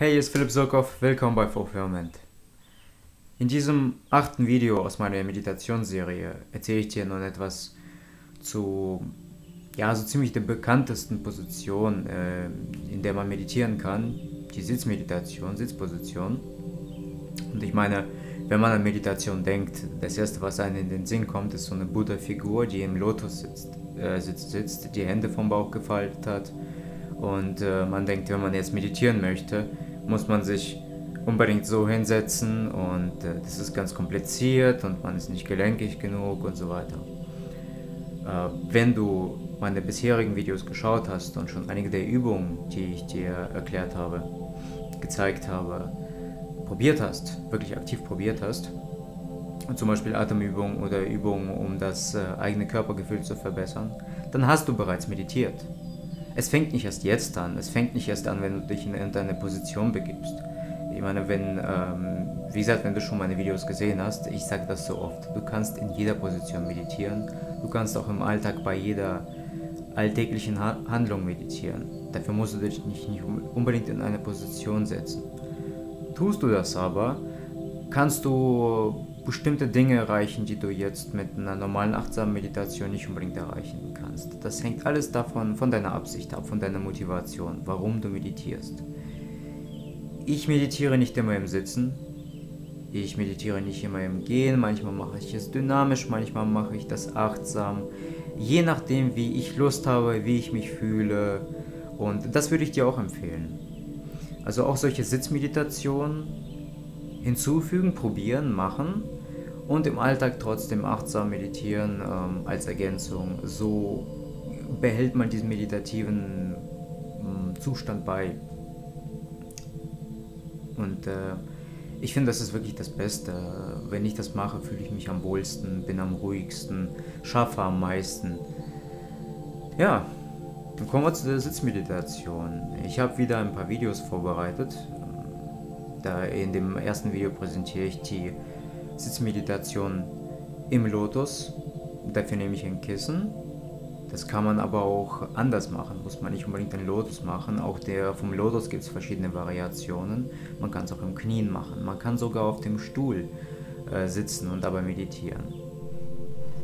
Hey, hier ist Philipp Surkow, willkommen bei Fulfillment. In diesem achten Video aus meiner Meditationsserie erzähle ich dir nun etwas zu, ja, so ziemlich der bekanntesten Position, äh, in der man meditieren kann, die Sitzmeditation, Sitzposition. Und ich meine, wenn man an Meditation denkt, das erste, was einem in den Sinn kommt, ist so eine Buddha-Figur, die im Lotus sitzt, äh, sitzt, sitzt, die Hände vom Bauch gefaltet hat. Und äh, man denkt, wenn man jetzt meditieren möchte, muss man sich unbedingt so hinsetzen und äh, das ist ganz kompliziert und man ist nicht gelenkig genug und so weiter. Äh, wenn du meine bisherigen Videos geschaut hast und schon einige der Übungen, die ich dir erklärt habe, gezeigt habe, probiert hast, wirklich aktiv probiert hast, zum Beispiel Atemübungen oder Übungen, um das äh, eigene Körpergefühl zu verbessern, dann hast du bereits meditiert. Es fängt nicht erst jetzt an, es fängt nicht erst an, wenn du dich in irgendeine Position begibst. Ich meine, wenn, ähm, wie gesagt, wenn du schon meine Videos gesehen hast, ich sage das so oft, du kannst in jeder Position meditieren, du kannst auch im Alltag bei jeder alltäglichen ha Handlung meditieren. Dafür musst du dich nicht, nicht unbedingt in eine Position setzen. Tust du das aber, kannst du bestimmte Dinge erreichen, die du jetzt mit einer normalen achtsamen Meditation nicht unbedingt erreichen kannst. Das hängt alles davon, von deiner Absicht ab, von deiner Motivation, warum du meditierst. Ich meditiere nicht immer im Sitzen. Ich meditiere nicht immer im Gehen. Manchmal mache ich es dynamisch, manchmal mache ich das achtsam. Je nachdem, wie ich Lust habe, wie ich mich fühle. Und das würde ich dir auch empfehlen. Also auch solche Sitzmeditationen hinzufügen, probieren, machen und im Alltag trotzdem achtsam meditieren ähm, als Ergänzung. So behält man diesen meditativen äh, Zustand bei. Und äh, ich finde, das ist wirklich das Beste. Wenn ich das mache, fühle ich mich am wohlsten, bin am ruhigsten, schaffe am meisten. Ja, dann kommen wir zu der Sitzmeditation. Ich habe wieder ein paar Videos vorbereitet. Da in dem ersten Video präsentiere ich die Sitzmeditation im Lotus. Dafür nehme ich ein Kissen. Das kann man aber auch anders machen, muss man nicht unbedingt den Lotus machen. Auch der vom Lotus gibt es verschiedene Variationen. Man kann es auch im Knien machen. Man kann sogar auf dem Stuhl äh, sitzen und dabei meditieren.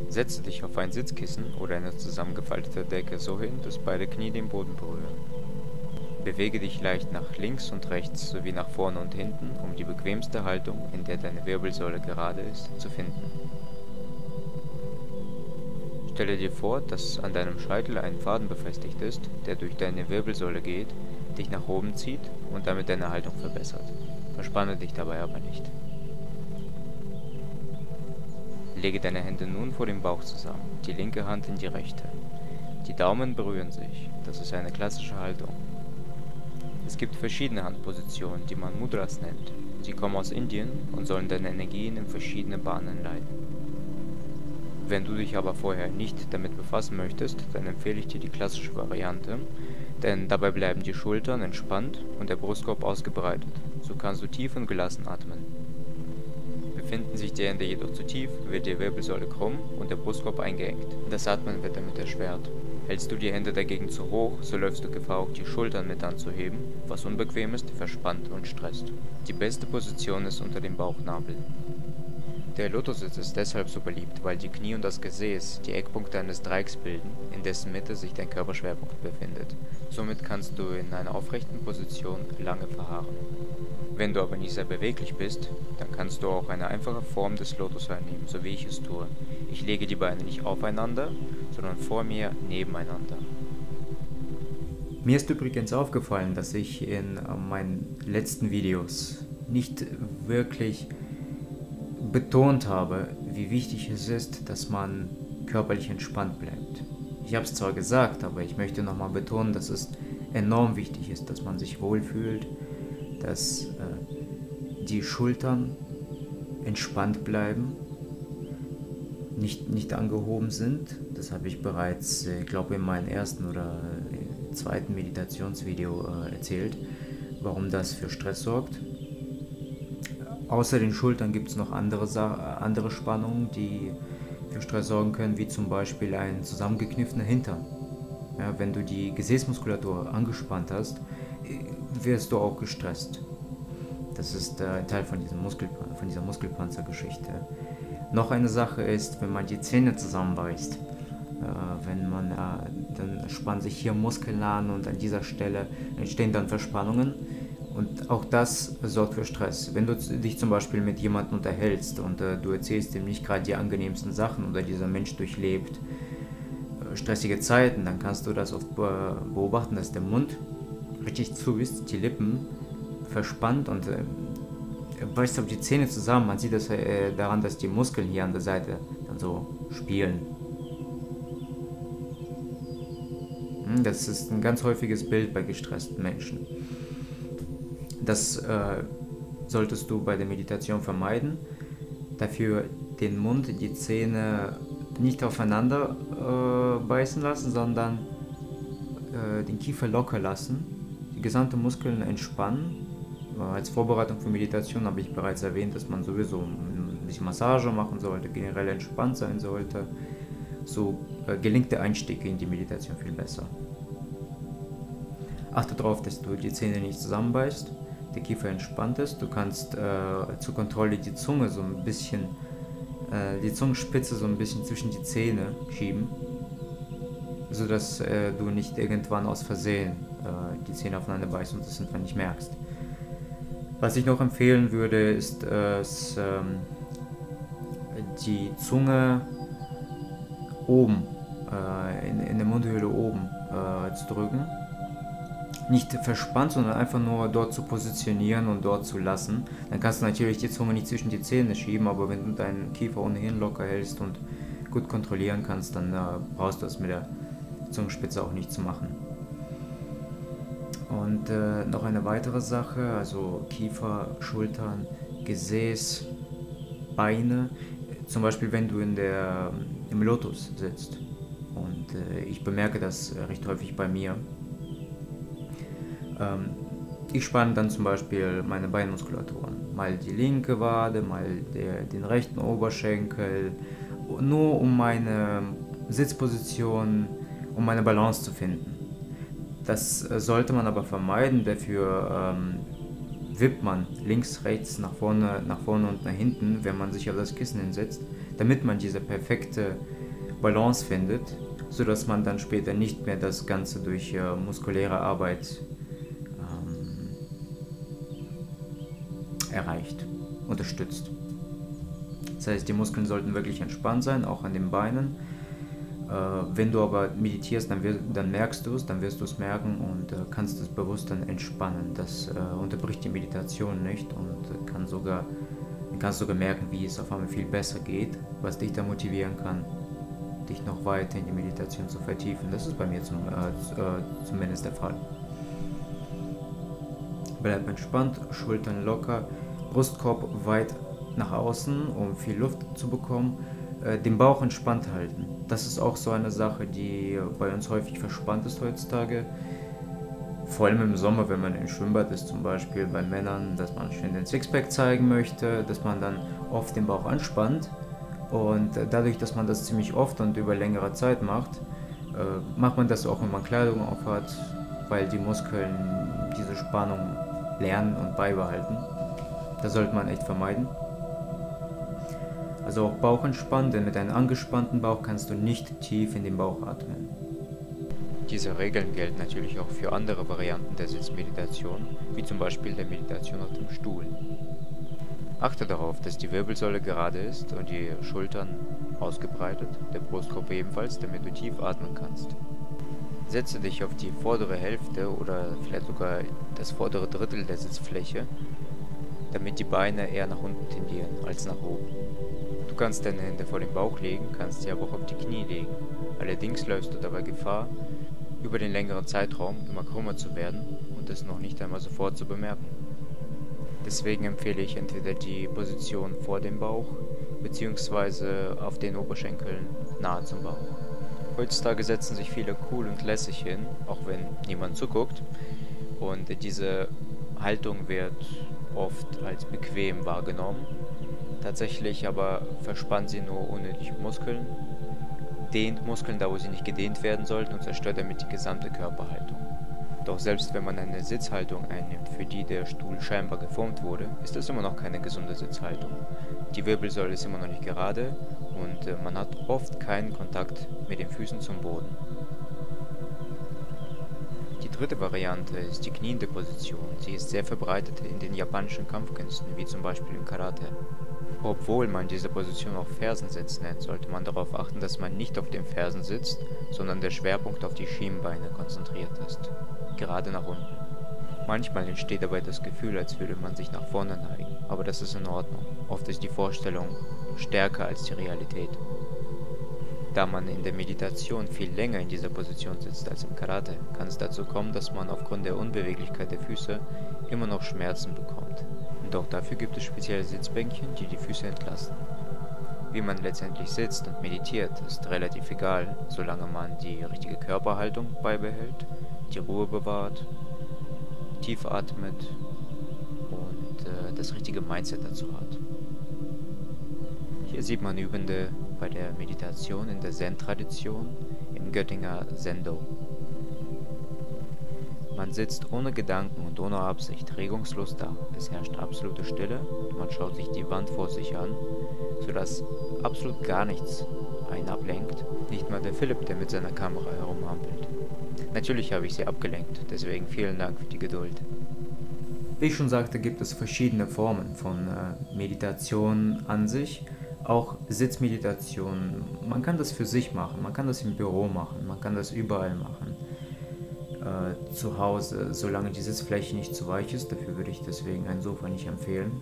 Setze dich auf ein Sitzkissen oder eine zusammengefaltete Decke so hin, dass beide Knie den Boden berühren. Bewege dich leicht nach links und rechts sowie nach vorne und hinten, um die bequemste Haltung, in der deine Wirbelsäule gerade ist, zu finden. Stelle dir vor, dass an deinem Scheitel ein Faden befestigt ist, der durch deine Wirbelsäule geht, dich nach oben zieht und damit deine Haltung verbessert. Verspanne dich dabei aber nicht. Lege deine Hände nun vor dem Bauch zusammen, die linke Hand in die rechte. Die Daumen berühren sich, das ist eine klassische Haltung. Es gibt verschiedene Handpositionen, die man Mudras nennt. Sie kommen aus Indien und sollen deine Energien in verschiedene Bahnen leiten. Wenn du dich aber vorher nicht damit befassen möchtest, dann empfehle ich dir die klassische Variante, denn dabei bleiben die Schultern entspannt und der Brustkorb ausgebreitet. So kannst du tief und gelassen atmen. Befinden sich die Hände jedoch zu tief, wird die Wirbelsäule krumm und der Brustkorb eingeengt. Das Atmen wird damit erschwert. Hältst du die Hände dagegen zu hoch, so läufst du Gefahr, auch die Schultern mit anzuheben, was unbequem ist, verspannt und stresst. Die beste Position ist unter dem Bauchnabel. Der Lotussitz ist deshalb so beliebt, weil die Knie und das Gesäß die Eckpunkte eines Dreiecks bilden, in dessen Mitte sich dein Körperschwerpunkt befindet. Somit kannst du in einer aufrechten Position lange verharren. Wenn du aber nicht sehr beweglich bist, dann kannst du auch eine einfache Form des Lotus einnehmen, so wie ich es tue. Ich lege die Beine nicht aufeinander, sondern vor mir nebeneinander. Mir ist übrigens aufgefallen, dass ich in äh, meinen letzten Videos nicht wirklich betont habe, wie wichtig es ist, dass man körperlich entspannt bleibt. Ich habe es zwar gesagt, aber ich möchte nochmal betonen, dass es enorm wichtig ist, dass man sich wohlfühlt, dass äh, die Schultern entspannt bleiben, nicht, nicht angehoben sind. Das habe ich bereits, äh, ich glaube, in meinem ersten oder äh, zweiten Meditationsvideo äh, erzählt, warum das für Stress sorgt. Außer den Schultern gibt es noch andere, andere Spannungen, die für Stress sorgen können, wie zum Beispiel ein zusammengekniffener Hintern. Ja, wenn du die Gesäßmuskulatur angespannt hast, wirst du auch gestresst. Das ist äh, Teil von, diesem Muskel, von dieser Muskelpanzergeschichte. Noch eine Sache ist, wenn man die Zähne zusammenbeißt, äh, wenn man, äh, dann spannen sich hier Muskeln an und an dieser Stelle entstehen dann Verspannungen. Und auch das sorgt für Stress. Wenn du dich zum Beispiel mit jemandem unterhältst und äh, du erzählst ihm nicht gerade die angenehmsten Sachen oder dieser Mensch durchlebt äh, stressige Zeiten, dann kannst du das oft beobachten, dass der Mund richtig zu ist, die Lippen verspannt und beißt auf die Zähne zusammen. Man sieht das äh, daran, dass die Muskeln hier an der Seite dann so spielen. Hm, das ist ein ganz häufiges Bild bei gestressten Menschen. Das äh, solltest du bei der Meditation vermeiden. Dafür den Mund, die Zähne nicht aufeinander äh, beißen lassen, sondern äh, den Kiefer locker lassen, die gesamten Muskeln entspannen. Äh, als Vorbereitung für Meditation habe ich bereits erwähnt, dass man sowieso bisschen Massage machen sollte, generell entspannt sein sollte. So äh, gelingt der Einstieg in die Meditation viel besser. Achte darauf, dass du die Zähne nicht zusammenbeißt der Kiefer entspannt ist. Du kannst äh, zur Kontrolle die Zunge so ein bisschen, äh, die Zungenspitze so ein bisschen zwischen die Zähne schieben, sodass äh, du nicht irgendwann aus Versehen äh, die Zähne aufeinander beißt und das einfach nicht merkst. Was ich noch empfehlen würde, ist es, ähm, die Zunge oben, äh, in, in der Mundhöhle oben äh, zu drücken nicht verspannt, sondern einfach nur dort zu positionieren und dort zu lassen. Dann kannst du natürlich die Zunge nicht zwischen die Zähne schieben, aber wenn du deinen Kiefer ohnehin locker hältst und gut kontrollieren kannst, dann äh, brauchst du es mit der Zungenspitze auch nicht zu machen. Und äh, noch eine weitere Sache, also Kiefer, Schultern, Gesäß, Beine. Zum Beispiel, wenn du in der, im Lotus sitzt. Und äh, ich bemerke das recht häufig bei mir ähm, ich spanne dann zum Beispiel meine Beinmuskulaturen. Mal die linke Wade, mal der, den rechten Oberschenkel, nur um meine Sitzposition, um meine Balance zu finden. Das äh, sollte man aber vermeiden, dafür ähm, wippt man links, rechts, nach vorne, nach vorne und nach hinten, wenn man sich auf das Kissen hinsetzt, damit man diese perfekte Balance findet, sodass man dann später nicht mehr das Ganze durch äh, muskuläre Arbeit erreicht, unterstützt. Das heißt, die Muskeln sollten wirklich entspannt sein, auch an den Beinen. Äh, wenn du aber meditierst, dann, wir, dann merkst du es, dann wirst du es merken und äh, kannst es bewusst dann entspannen. Das äh, unterbricht die Meditation nicht und kann sogar, kannst sogar merken, wie es auf einmal viel besser geht, was dich da motivieren kann, dich noch weiter in die Meditation zu vertiefen. Das ist bei mir zum, äh, äh, zumindest der Fall. Bleib entspannt, Schultern locker, Brustkorb weit nach außen, um viel Luft zu bekommen. Äh, den Bauch entspannt halten. Das ist auch so eine Sache, die bei uns häufig verspannt ist heutzutage. Vor allem im Sommer, wenn man im Schwimmbad ist, zum Beispiel bei Männern, dass man schnell den Sixpack zeigen möchte, dass man dann oft den Bauch anspannt. Und dadurch, dass man das ziemlich oft und über längere Zeit macht, äh, macht man das auch, wenn man Kleidung aufhat, weil die Muskeln diese Spannung lernen und beibehalten. Das sollte man echt vermeiden. Also auch Bauch entspannen, denn mit einem angespannten Bauch kannst du nicht tief in den Bauch atmen. Diese Regeln gelten natürlich auch für andere Varianten der Sitzmeditation, wie zum Beispiel der Meditation auf dem Stuhl. Achte darauf, dass die Wirbelsäule gerade ist und die Schultern ausgebreitet, der Brustkorb ebenfalls, damit du tief atmen kannst. Setze dich auf die vordere Hälfte oder vielleicht sogar das vordere Drittel der Sitzfläche damit die Beine eher nach unten tendieren als nach oben. Du kannst deine Hände vor den Bauch legen, kannst sie aber auch auf die Knie legen. Allerdings läufst du dabei Gefahr, über den längeren Zeitraum immer krummer zu werden und es noch nicht einmal sofort zu bemerken. Deswegen empfehle ich entweder die Position vor dem Bauch bzw. auf den Oberschenkeln nahe zum Bauch. Heutzutage setzen sich viele cool und lässig hin, auch wenn niemand zuguckt. Und diese Haltung wird oft als bequem wahrgenommen. Tatsächlich aber verspannt sie nur unnötig Muskeln, dehnt Muskeln da, wo sie nicht gedehnt werden sollten und zerstört damit die gesamte Körperhaltung. Doch selbst wenn man eine Sitzhaltung einnimmt, für die der Stuhl scheinbar geformt wurde, ist das immer noch keine gesunde Sitzhaltung. Die Wirbelsäule ist immer noch nicht gerade und äh, man hat oft keinen Kontakt mit den Füßen zum Boden. Die dritte Variante ist die kniende Position. Sie ist sehr verbreitet in den japanischen Kampfkünsten, wie zum Beispiel im Karate. Obwohl man diese Position auch Fersensitz nennt, sollte man darauf achten, dass man nicht auf den Fersen sitzt, sondern der Schwerpunkt auf die Schienbeine konzentriert ist, gerade nach unten. Manchmal entsteht dabei das Gefühl, als würde man sich nach vorne neigen, aber das ist in Ordnung. Oft ist die Vorstellung stärker als die Realität. Da man in der Meditation viel länger in dieser Position sitzt als im Karate, kann es dazu kommen, dass man aufgrund der Unbeweglichkeit der Füße immer noch Schmerzen bekommt. Doch dafür gibt es spezielle Sitzbänkchen, die die Füße entlasten. Wie man letztendlich sitzt und meditiert, ist relativ egal, solange man die richtige Körperhaltung beibehält, die Ruhe bewahrt, tief atmet und äh, das richtige Mindset dazu hat. Hier sieht man Übende bei der Meditation in der Zen-Tradition im Göttinger Zendo. Man sitzt ohne Gedanken und ohne Absicht regungslos da. Es herrscht absolute Stille man schaut sich die Wand vor sich an, sodass absolut gar nichts einen ablenkt. Nicht mal der Philipp, der mit seiner Kamera herumhampelt. Natürlich habe ich sie abgelenkt, deswegen vielen Dank für die Geduld. Wie ich schon sagte, gibt es verschiedene Formen von äh, Meditation an sich auch Sitzmeditation, man kann das für sich machen, man kann das im Büro machen, man kann das überall machen. Äh, zu Hause, solange die Sitzfläche nicht zu weich ist, dafür würde ich deswegen ein Sofa nicht empfehlen.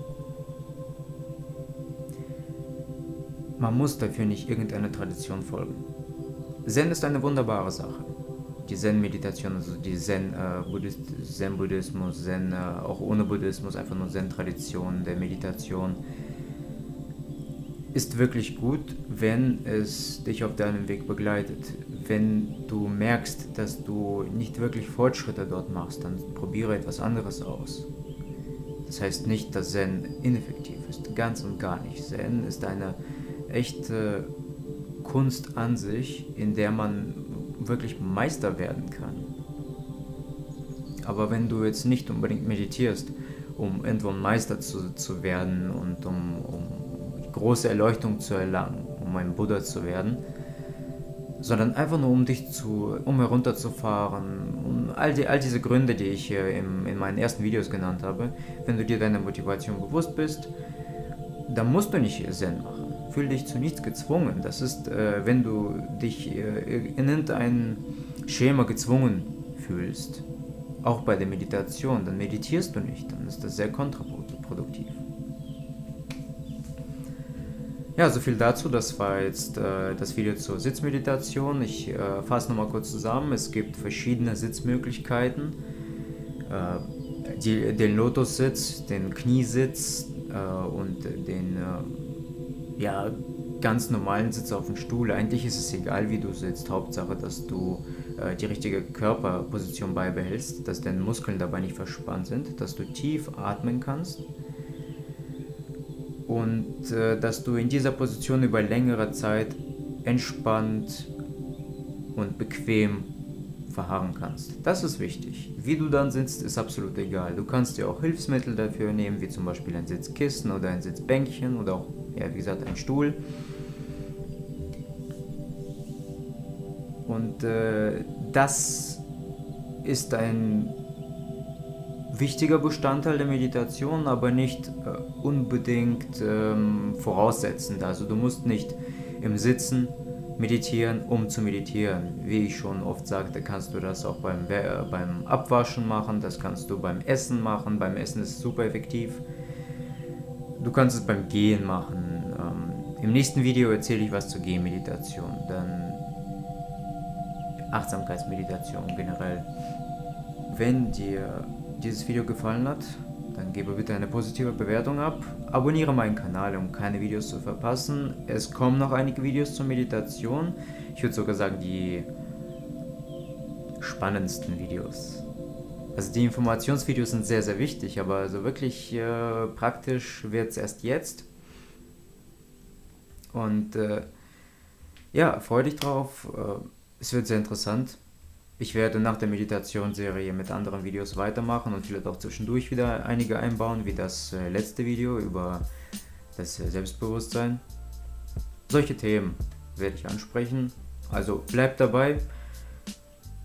Man muss dafür nicht irgendeiner Tradition folgen. Zen ist eine wunderbare Sache. Die Zen-Meditation, also die Zen-Buddhismus, äh, Zen, Zen äh, auch ohne Buddhismus, einfach nur Zen-Tradition der Meditation ist wirklich gut, wenn es dich auf deinem Weg begleitet. Wenn du merkst, dass du nicht wirklich Fortschritte dort machst, dann probiere etwas anderes aus. Das heißt nicht, dass Zen ineffektiv ist, ganz und gar nicht. Zen ist eine echte Kunst an sich, in der man wirklich Meister werden kann. Aber wenn du jetzt nicht unbedingt meditierst, um irgendwo Meister zu, zu werden und um, um große Erleuchtung zu erlangen, um ein Buddha zu werden, sondern einfach nur um dich zu, um herunterzufahren, um all, die, all diese Gründe, die ich hier im, in meinen ersten Videos genannt habe. Wenn du dir deiner Motivation bewusst bist, dann musst du nicht Zen machen. Fühl dich zu nichts gezwungen. Das ist, äh, wenn du dich äh, in irgendein Schema gezwungen fühlst, auch bei der Meditation, dann meditierst du nicht, dann ist das sehr kontraproduktiv. Ja, so viel dazu. Das war jetzt äh, das Video zur Sitzmeditation. Ich äh, fasse nochmal kurz zusammen. Es gibt verschiedene Sitzmöglichkeiten. Äh, die, den Lotussitz, den Kniesitz äh, und den äh, ja, ganz normalen Sitz auf dem Stuhl. Eigentlich ist es egal, wie du sitzt. Hauptsache, dass du äh, die richtige Körperposition beibehältst, dass deine Muskeln dabei nicht verspannt sind, dass du tief atmen kannst und äh, dass du in dieser Position über längere Zeit entspannt und bequem verharren kannst. Das ist wichtig. Wie du dann sitzt, ist absolut egal. Du kannst dir auch Hilfsmittel dafür nehmen, wie zum Beispiel ein Sitzkissen oder ein Sitzbänkchen oder auch, ja, wie gesagt, ein Stuhl. Und äh, das ist ein wichtiger Bestandteil der Meditation, aber nicht äh, unbedingt ähm, voraussetzend. Also du musst nicht im Sitzen meditieren, um zu meditieren. Wie ich schon oft sagte, kannst du das auch beim, äh, beim Abwaschen machen, das kannst du beim Essen machen. Beim Essen ist es super effektiv. Du kannst es beim Gehen machen. Ähm, Im nächsten Video erzähle ich was zur Gehmeditation, dann Achtsamkeitsmeditation generell. Wenn dir dieses Video gefallen hat, dann gebe bitte eine positive Bewertung ab. Abonniere meinen Kanal, um keine Videos zu verpassen. Es kommen noch einige Videos zur Meditation. Ich würde sogar sagen, die spannendsten Videos. Also die Informationsvideos sind sehr, sehr wichtig, aber also wirklich äh, praktisch wird es erst jetzt. Und äh, ja, freue dich drauf. Äh, es wird sehr interessant. Ich werde nach der Meditationsserie mit anderen Videos weitermachen und vielleicht auch zwischendurch wieder einige einbauen, wie das äh, letzte Video über das äh, Selbstbewusstsein. Solche Themen werde ich ansprechen. Also bleibt dabei.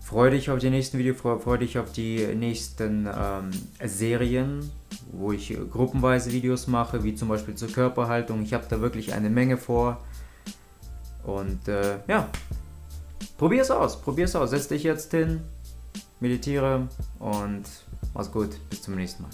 Freue dich auf die nächsten Videos, freue, dich auf die nächsten ähm, Serien, wo ich gruppenweise Videos mache, wie zum Beispiel zur Körperhaltung. Ich habe da wirklich eine Menge vor. Und äh, ja, probier es aus, probier es aus. Setz dich jetzt hin, meditiere und mach's gut. Bis zum nächsten Mal.